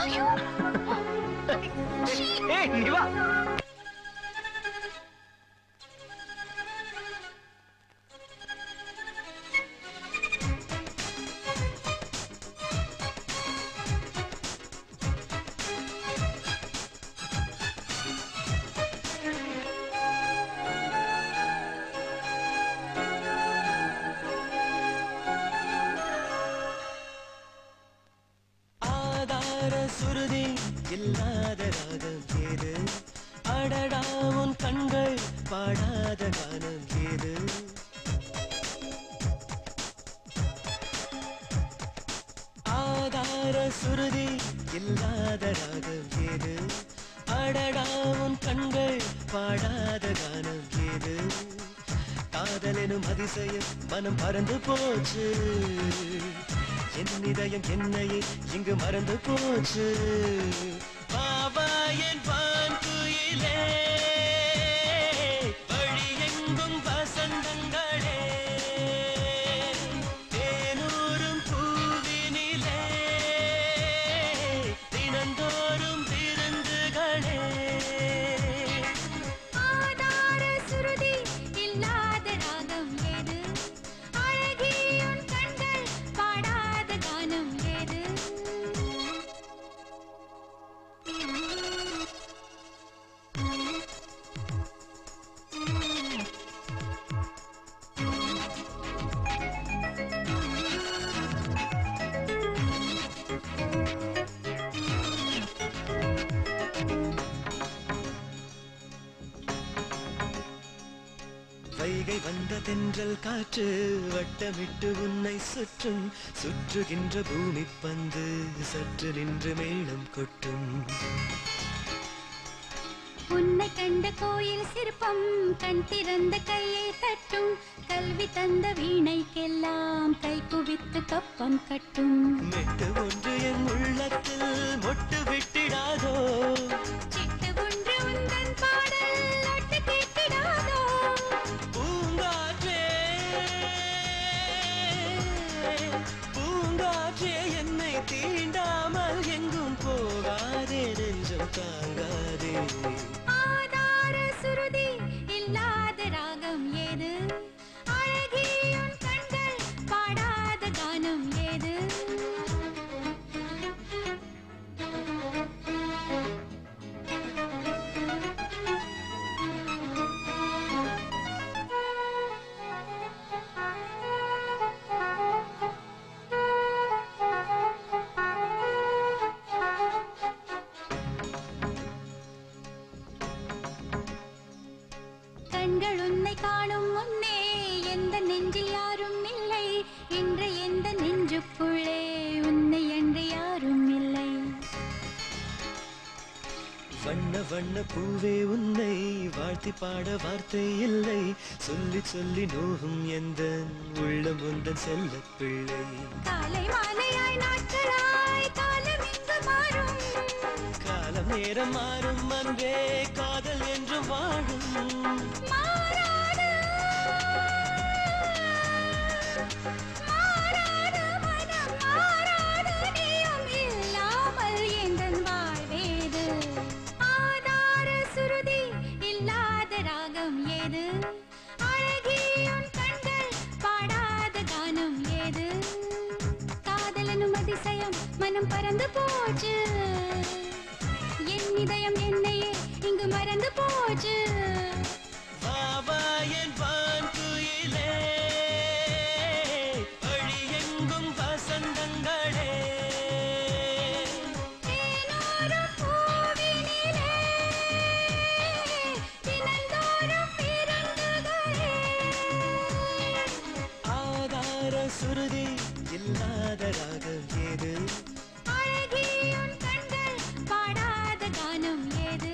అయ్యో ఏ నివా வா சுருதி இல்லாத ராகம் ஏது அடடா உன் கண்கள் பாடாத கானம் ஏது ஆதார சுருதி இல்லாத ராகம் ஏது அடடா உன் கண்கள் பாடாத கானம் ஏது காதலெனும் அதிசயம் மனம் பறந்து போச்சு. என் இதயம் என்னையே இங்கு மறந்து போச்சு. பாபா என் பான் குயிலே. வைகை வந்த தென்றல் காற்று வட்டமிட்டு உன்னை சுற்றும் சுற்றுகின்ற பூமி பந்து சற்று நின்று மேளம் கொட்டும். உன்னை கண்ட கோயில் சிற்பம் கண் திறந்த கையை தட்டும். கல்வி தந்த வீணைக்கெல்லாம் கை குவித்து கப்பம் கட்டும். மெட்டு ஒன்று என் உள்ளத்தில் மொட்டு விட்டிடாதோ? தீண்டாமல் எங்கும் போகாதே நெஞ்சம் தாங்காதே. வண்ண பூவே உன்னை. வாழ்த்தி பாட வார்த்தை இல்லை. சொல்லி சொல்லி நோகும் எந்த உள்ளம் உந்தன் செல்ல பிள்ளை காலம் நேரம் மாறும் அன்பே. காதல் என்று வாழும். மனம் பறந்து போச்சு. என் இதயம் என்னையே இங்கு மறந்து போச்சு. பாபா என் பான் குயிலே வழி எங்கும் வசந்தங்களே. தேனோரும் இல்லாத ராகம் ஏது பாடாத கானம் ஏது?